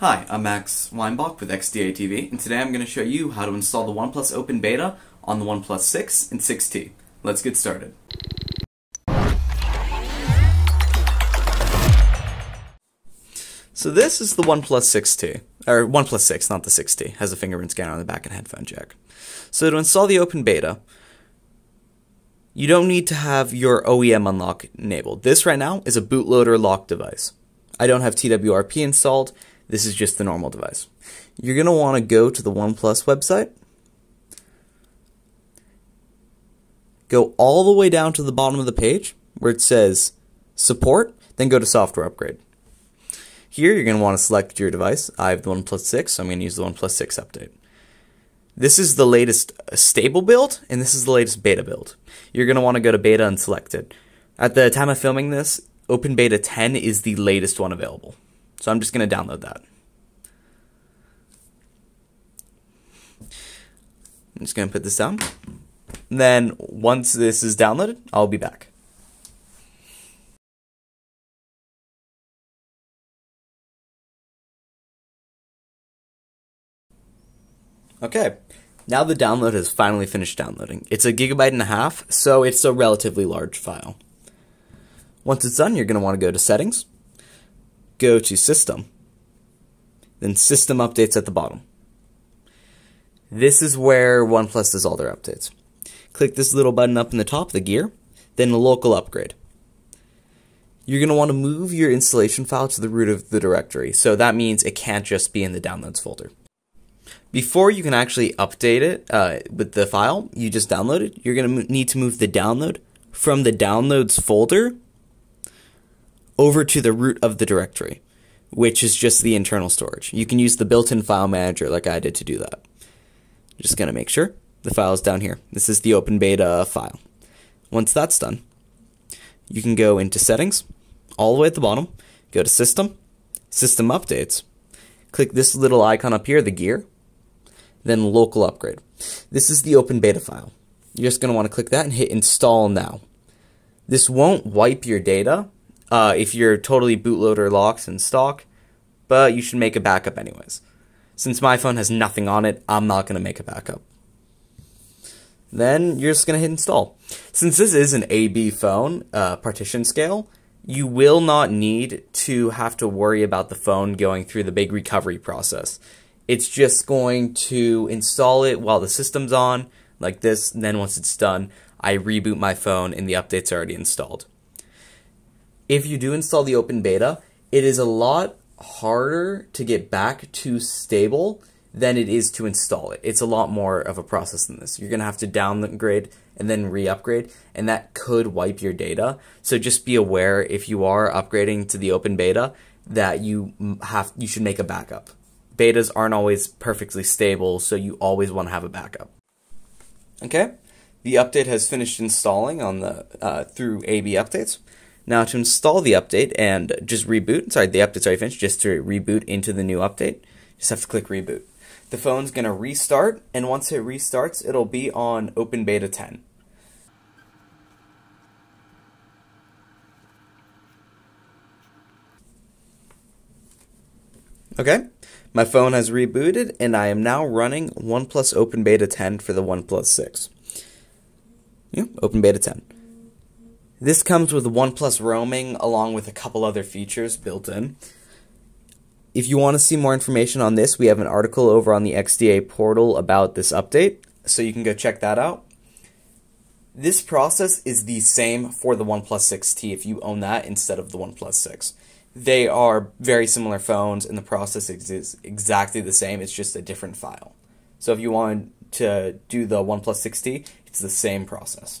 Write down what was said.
Hi, I'm Max Weinbach with XDA TV, and today I'm going to show you how to install the OnePlus Open Beta on the OnePlus 6 and 6T. Let's get started. So this is the OnePlus 6T, or OnePlus 6, not the 6T, has a fingerprint scanner on the back and headphone jack. So to install the Open Beta, you don't need to have your OEM unlock enabled. This right now is a bootloader lock device. I don't have TWRP installed, this is just the normal device. You're going to want to go to the OnePlus website. Go all the way down to the bottom of the page where it says support, then go to software upgrade. Here you're going to want to select your device. I have the OnePlus 6, so I'm going to use the OnePlus 6 update. This is the latest uh, stable build, and this is the latest beta build. You're going to want to go to beta and select it. At the time of filming this, Open Beta 10 is the latest one available. So I'm just going to download that. I'm just going to put this down. Then once this is downloaded, I'll be back. Okay, now the download has finally finished downloading. It's a gigabyte and a half, so it's a relatively large file. Once it's done, you're going to want to go to Settings, go to System, then System Updates at the bottom. This is where OnePlus does all their updates. Click this little button up in the top, of the gear, then local upgrade. You're going to want to move your installation file to the root of the directory, so that means it can't just be in the downloads folder. Before you can actually update it uh, with the file you just downloaded, you're going to need to move the download from the downloads folder over to the root of the directory, which is just the internal storage. You can use the built-in file manager like I did to do that. Just going to make sure the file is down here. This is the open beta file. Once that's done, you can go into settings, all the way at the bottom, go to system, system updates, click this little icon up here, the gear, then local upgrade. This is the open beta file. You're just going to want to click that and hit install now. This won't wipe your data, uh, if your totally bootloader locks in stock, but you should make a backup anyways. Since my phone has nothing on it, I'm not going to make a backup. Then you're just going to hit install. Since this is an AB phone, uh, partition scale, you will not need to have to worry about the phone going through the big recovery process. It's just going to install it while the system's on, like this, and then once it's done, I reboot my phone and the update's already installed if you do install the open beta, it is a lot harder to get back to stable than it is to install it. It's a lot more of a process than this. You're going to have to downgrade and then re-upgrade, and that could wipe your data. So just be aware if you are upgrading to the open beta that you have you should make a backup. Betas aren't always perfectly stable, so you always want to have a backup. Okay? The update has finished installing on the uh, through AB updates. Now to install the update and just reboot, sorry, the update's already finished, just to reboot into the new update, just have to click reboot. The phone's going to restart, and once it restarts, it'll be on Open Beta 10. Okay, my phone has rebooted, and I am now running OnePlus Open Beta 10 for the OnePlus 6. Yeah, Open Beta 10. This comes with OnePlus roaming along with a couple other features built in. If you want to see more information on this, we have an article over on the XDA portal about this update, so you can go check that out. This process is the same for the OnePlus 6T if you own that instead of the OnePlus 6. They are very similar phones and the process is exactly the same, it's just a different file. So if you want to do the OnePlus 6T, it's the same process.